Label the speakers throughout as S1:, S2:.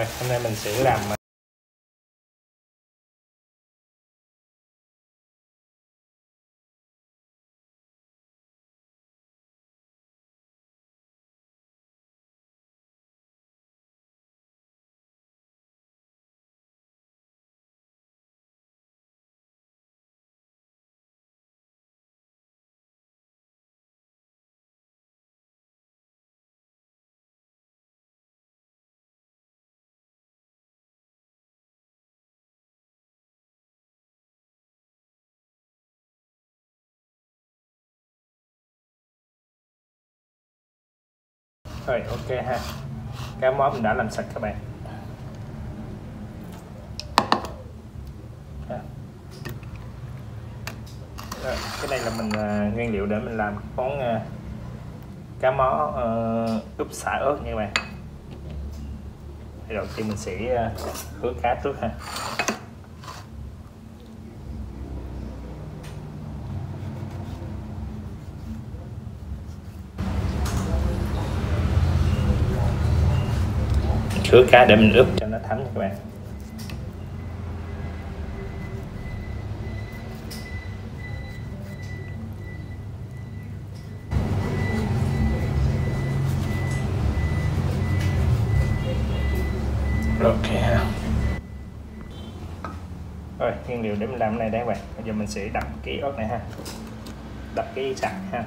S1: rồi hôm nay mình sẽ làm rồi ok ha. Cá mó mình đã làm sạch các bạn. Rồi, cái này là mình uh, nguyên liệu để mình làm món uh, cá mó uh, úp xả ớt nha các bạn. Thì đầu tiên mình sẽ uh, hứa cá trước ha. Khứa cá để mình ướp cho nó thấm nha các bạn. Ok ha. Rồi, nguyên liệu để mình làm cái này đây các bạn. Bây giờ mình sẽ đập cái ớt này ha. Đập cái sạc ha.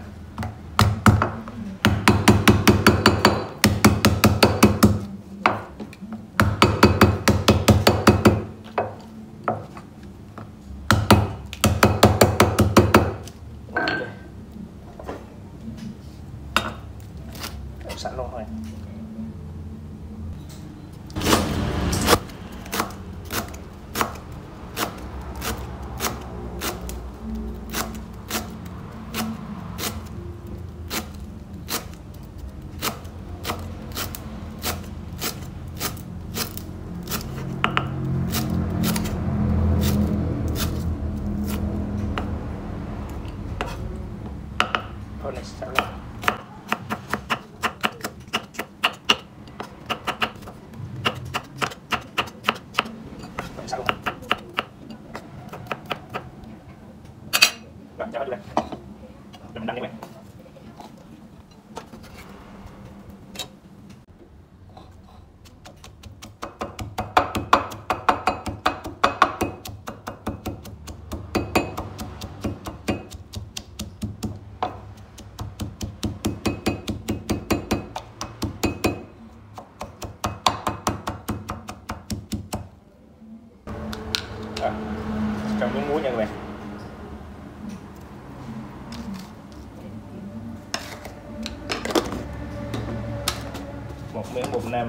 S1: Một miếng bột nêm.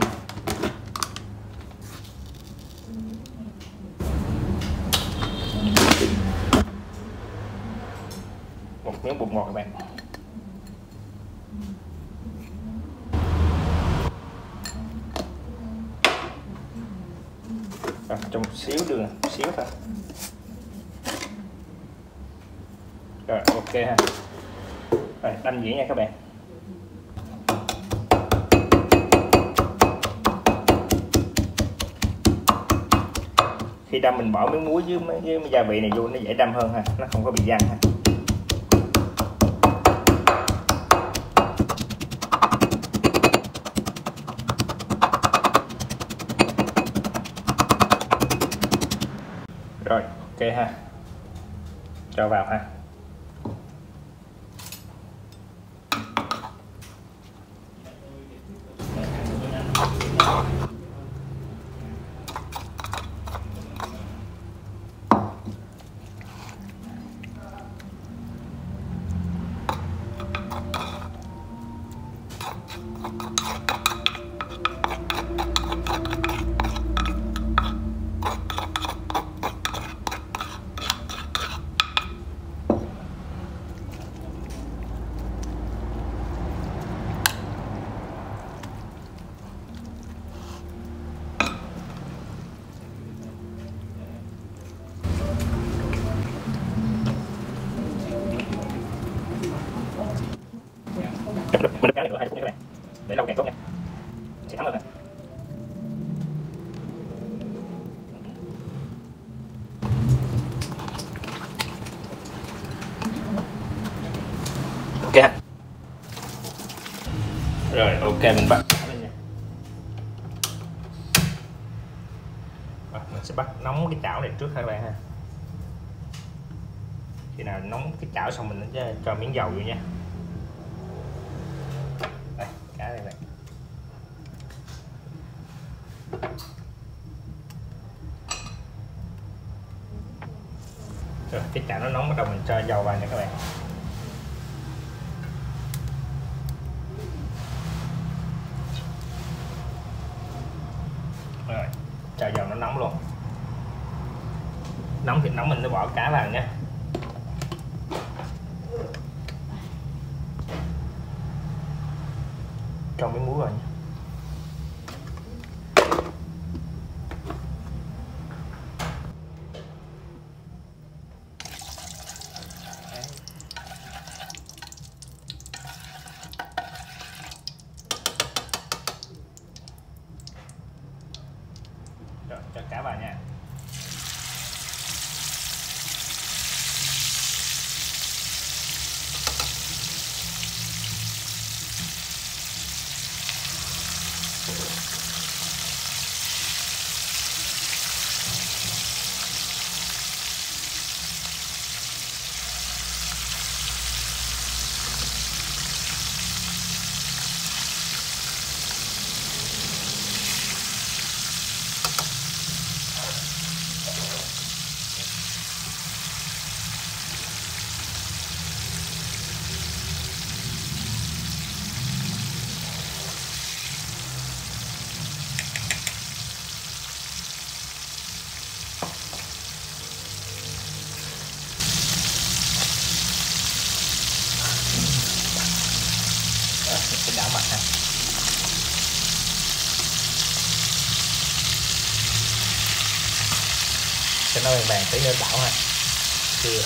S1: Một miếng bột ngọt các bạn. À, cho một xíu đường một xíu thôi. Rồi ok ha. Rồi đâm dĩa nha các bạn. Khi đâm mình bỏ miếng muối với, mấy cái gia vị này vô nó dễ đâm hơn ha. Nó không có bị văng ha. Rồi ok ha. Cho vào ha. để lâu càng tốt nha. Sẽ thắng được này ok rồi, ok, mình bắt. Mình sẽ bắt nóng cái chảo này trước các bạn ha. Khi nào nóng cái chảo xong mình sẽ cho miếng dầu vô nha. Dầu vào nha các bạn. Rồi cho dầu nó nóng luôn. Nóng thì nóng mình nó bỏ cá vào nha cho miếng muối vào nha rồi cho cá vào nha rồi mình sẽ đảo mặt ha cho nó vàng vàng tí nữa đảo ha chưa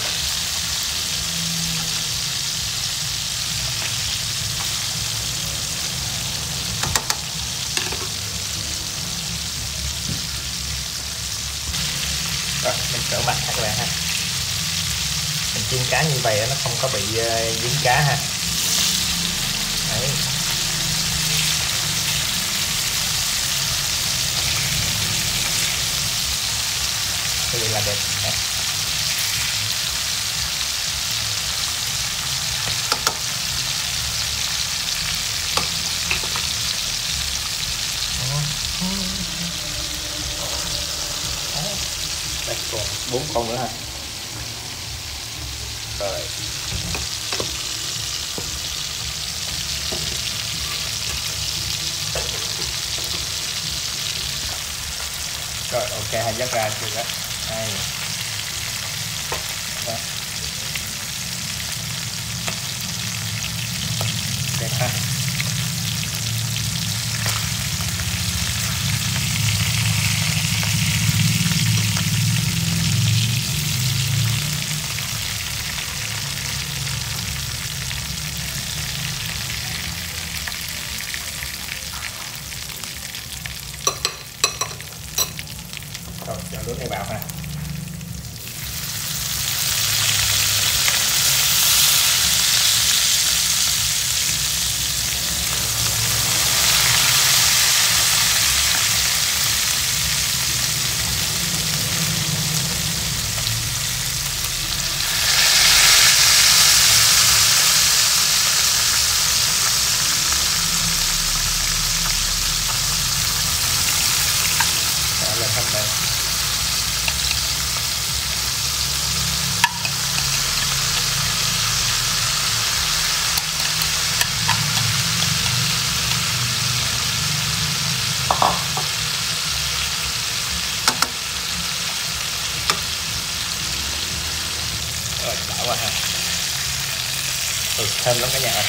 S1: rồi, mình cỡ mặt các bạn ha. Mình chiên cá như vậy nó không có bị ờ, dính cá ha Đấy. Như vậy là đẹp. Đấy. Đấy, còn bốn con nữa ha rồi. Rồi ok hai dắt ra chưa đó? Đây đó. đẹp ha rồi cho nước này vào ha Đó, lên không đây rồi đảo qua ha ừ, thơm lắm cả nhà ơi.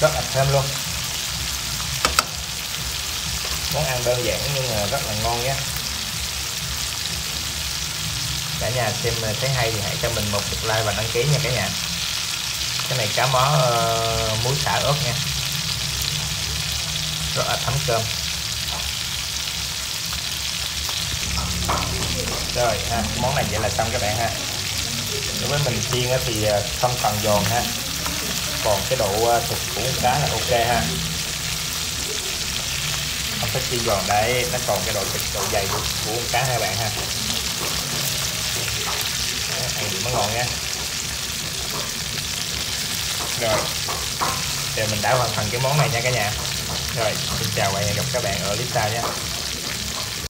S1: Rất là thơm luôn. Món ăn đơn giản nhưng mà rất là ngon nhé cả nhà xem ờ, thấy hay thì hãy cho mình một like và đăng ký nha cả nhà. Cái này cá mó uh, muối xả ớt nha. Rất là thấm cơm. Rồi ha món này vậy là xong các bạn ha. Đối với mình chiên thì ờ, không cần giòn ha. Còn cái độ thịt của cá là ok ha. Không phải chiên giòn đấy nó còn cái độ thịt độ dày của, của cá hai bạn ha đấy, nha. Rồi. Giờ mình đã hoàn thành cái món này nha cả nhà. Rồi xin chào và hẹn gặp các bạn ở clip sau nhé